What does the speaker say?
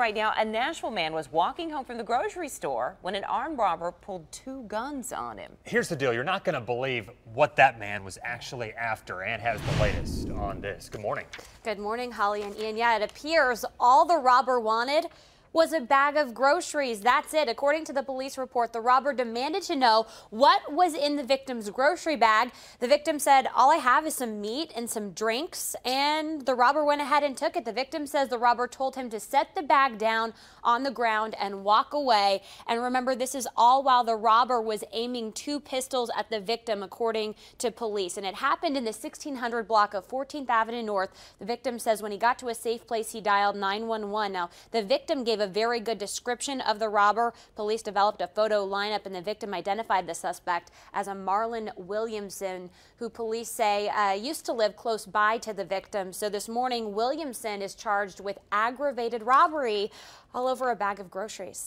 Right now, a Nashville man was walking home from the grocery store when an armed robber pulled two guns on him. Here's the deal. You're not going to believe what that man was actually after. and has the latest on this. Good morning. Good morning, Holly and Ian. Yeah, it appears all the robber wanted was a bag of groceries. That's it. According to the police report, the robber demanded to know what was in the victim's grocery bag. The victim said, All I have is some meat and some drinks. And the robber went ahead and took it. The victim says the robber told him to set the bag down on the ground and walk away. And remember, this is all while the robber was aiming two pistols at the victim, according to police. And it happened in the 1600 block of 14th Avenue North. The victim says when he got to a safe place, he dialed 911. Now, the victim gave gave a very good description of the robber. Police developed a photo lineup, and the victim identified the suspect as a Marlon Williamson, who police say uh, used to live close by to the victim. So this morning, Williamson is charged with aggravated robbery all over a bag of groceries.